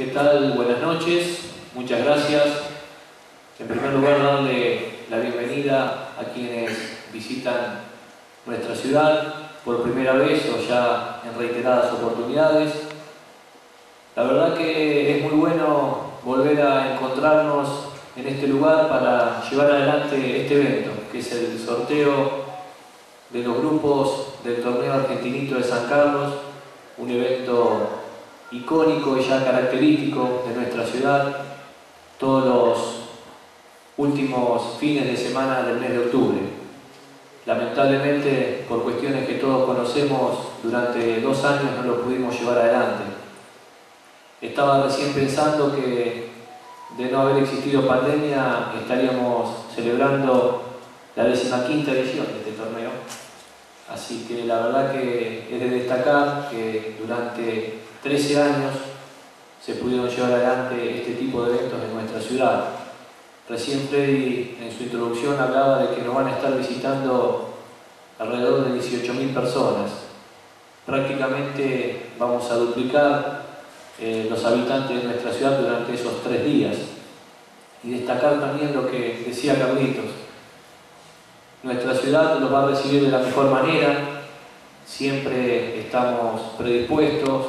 ¿Qué tal? Buenas noches, muchas gracias. En primer lugar, darle la bienvenida a quienes visitan nuestra ciudad por primera vez o ya en reiteradas oportunidades. La verdad que es muy bueno volver a encontrarnos en este lugar para llevar adelante este evento, que es el sorteo de los grupos del torneo argentinito de San Carlos, un evento icónico y ya característico de nuestra ciudad, todos los últimos fines de semana del mes de octubre. Lamentablemente, por cuestiones que todos conocemos, durante dos años no lo pudimos llevar adelante. Estaba recién pensando que de no haber existido pandemia estaríamos celebrando la quinta edición de este torneo. Así que la verdad que es de destacar que durante 13 años se pudieron llevar adelante este tipo de eventos en nuestra ciudad. Recién Freddy en su introducción hablaba de que nos van a estar visitando alrededor de 18.000 personas. Prácticamente vamos a duplicar eh, los habitantes de nuestra ciudad durante esos tres días. Y destacar también lo que decía Carlitos. Nuestra ciudad los va a recibir de la mejor manera, siempre estamos predispuestos,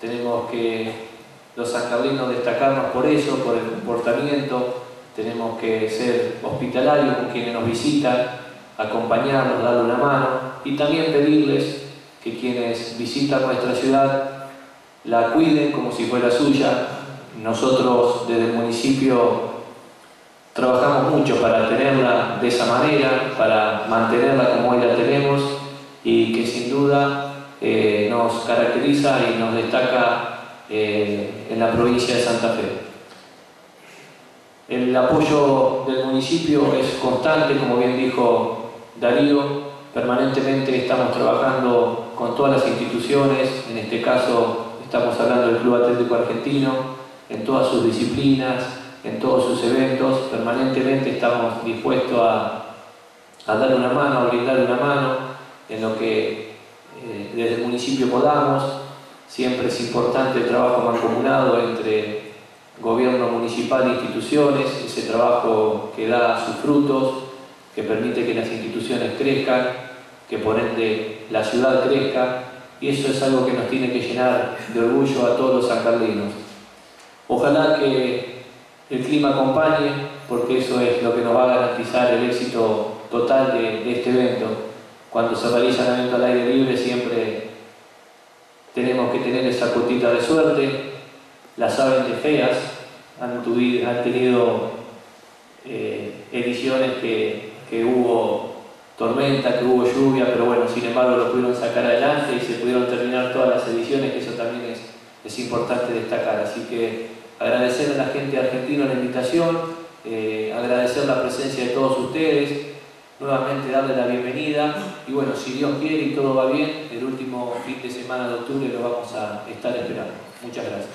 tenemos que los sancarlinos destacarnos por eso, por el comportamiento, tenemos que ser hospitalarios con quienes nos visitan, acompañarlos, darle una mano y también pedirles que quienes visitan nuestra ciudad la cuiden como si fuera suya. Nosotros desde el municipio trabajamos mucho para tenerla de esa manera, para mantenerla como hoy la tenemos y que sin duda eh, nos caracteriza y nos destaca eh, en la provincia de Santa Fe. El apoyo del municipio es constante, como bien dijo Darío, permanentemente estamos trabajando con todas las instituciones, en este caso estamos hablando del Club Atlético Argentino, en todas sus disciplinas, en todos sus eventos, permanentemente estamos dispuestos a, dar una mano, a brindar una mano en lo que desde el municipio podamos. Siempre es importante el trabajo mancomunado entre gobierno municipal e instituciones, ese trabajo que da sus frutos, que permite que las instituciones crezcan, que por ende la ciudad crezca, y eso es algo que nos tiene que llenar de orgullo a todos los sancarlinos. Ojalá que el clima acompañe, porque eso es lo que nos va a garantizar el éxito total de, de este evento cuando se realiza el evento al aire libre siempre tenemos que tener esa cotita de suerte. Las aves de feas han, tenido eh, ediciones que, hubo tormenta, que hubo lluvia, pero bueno, sin embargo lo pudieron sacar adelante y se pudieron terminar todas las ediciones, que eso también es, es importante destacar. Así que agradecer a la gente argentina la invitación, eh, agradecer la presencia de todos ustedes, nuevamente darle la bienvenida y bueno, si Dios quiere y todo va bien, el último fin de semana de octubre lo vamos a estar esperando. Muchas gracias.